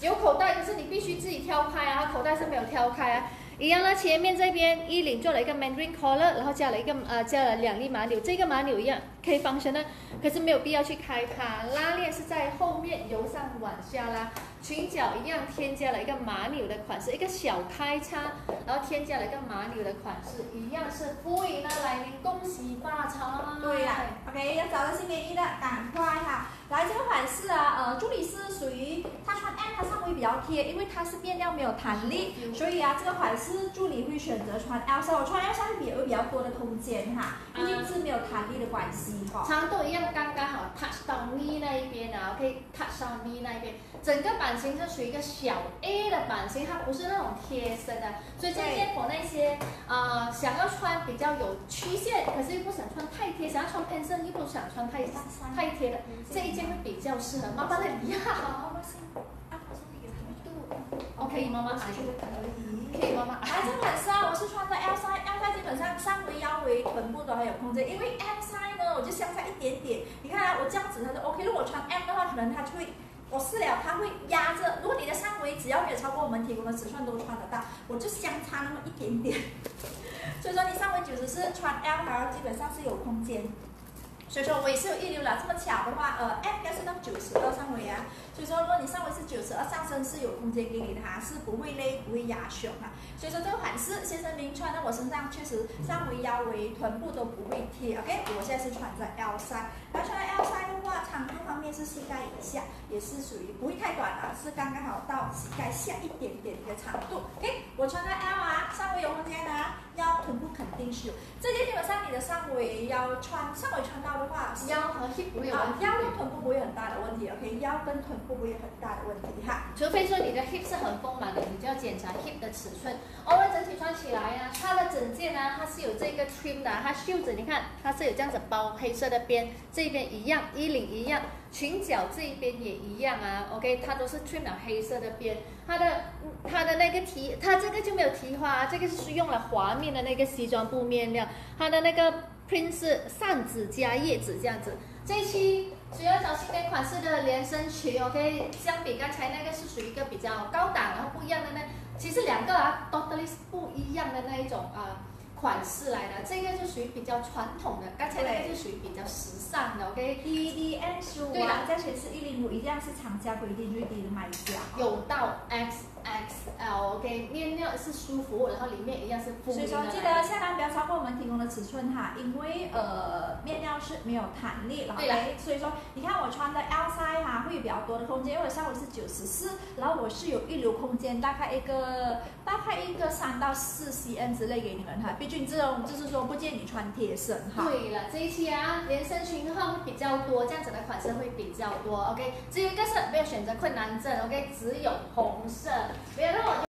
有口袋，可是你必须自己挑开啊，口袋是没有挑开啊。一样呢，前面这边衣领做了一个 mandarin collar，然后加了一个呃加了两粒马纽，这个马纽一样可以防身的，可是没有必要去开它。拉链是在后面由上往下拉，裙角一样添加了一个马纽的款式，一个小开叉，然后添加了一个马纽的款式，一样是呼应呢来年恭喜发财。对啦，OK，要找到新年衣的赶快哈。来这个款式啊，呃，助理是属于比较贴，因为它是面料没有弹力，所以啊，这个款式助理会选择穿 L 三。我穿 L 衫会比有比较多的空间哈，毕竟是没有弹力的关系哈。长度一样刚刚好，touch 到 knee 那一边啊，OK，touch 到 knee 那一边。整个版型是属于一个小 A 的版型，它不是那种贴身的，所以这件我那些呃想要穿比较有曲线，可是又不想穿太贴，想要穿偏身又不想穿太太贴的这一件。会比较适合妈妈的呀。OK，妈妈可以，可以妈妈。来，这款式啊，我是穿的 L size，L size 基本上上围、腰围、臀部都还有空间，因为 M size 呢，我就相差一点点。你看啊，我这样子它就 OK。如果我穿 M 的话，可能它就会，我试了，它会压着。如果你的上围只要没有超过我们提供的尺寸，都穿得到。我就相差那么一点点。所以说你上围九十四，穿 L 它基本上是有空间。所以说我也是有预留了，这么巧的话，呃，M 应该是到九十二上围啊。所以说，如果你上围是九十二，上身是有空间给你的哈，是不会勒，不会压胸哈。所以说这个款式，先生您穿在我身上，确实上围、腰围、臀部都不会贴。OK，我现在是穿在 L 三，那穿 L 三的话，长度方面是膝盖以下，也是属于不会太短啊，是刚刚好到膝盖下一点点的长度。OK，我穿在 L 啊，上围有空间啊，腰臀定是有。这件基本上你的上围腰穿上围穿到。的话，腰和有问题，腰跟臀部不会很大的问题，OK，腰跟臀部不会有很大的问题哈。除非说你的 hip 是很丰满的，你就要检查 hip 的尺寸。我们整体穿起来啊，它的整件呢，它是有这个 trim 的，它袖子你看，它是有这样子包黑色的边，这边一样，衣领一样，裙角这一边也一样啊，OK，它都是 trim 了黑色的边，它的它的那个提，它这个就没有提花，这个是用了滑面的那个西装布面料，它的那个。print 是扇子加叶子这样子，这期主要找新年款式的连身裙，OK，相比刚才那个是属于一个比较高档，然后不一样的呢，其实两个啊 totally 是不一样的那一种啊。款式来的，这个就属于比较传统的，刚才那个就属于比较时尚的，OK。E D N 十五，价钱是一零五，一样是厂家规定最低的买价。有到 X X L，OK，面料是舒服，然后里面一样是。所以说记得下单不要超过我们提供的尺寸哈，因为呃面料是没有弹力，OK。所以说你看我穿的 L size 哈，会有比较多的空间，因为我下围是九十四，然后我是有预留空间，大概一个大概一个三到四 cm 之类给你们哈。毕竟这种就是说不建议你穿贴身哈。对了，这一期啊，连身裙的话会比较多，这样子的款式会比较多。OK，只有一个是，没有选择困难症。OK，只有红色，没有让我。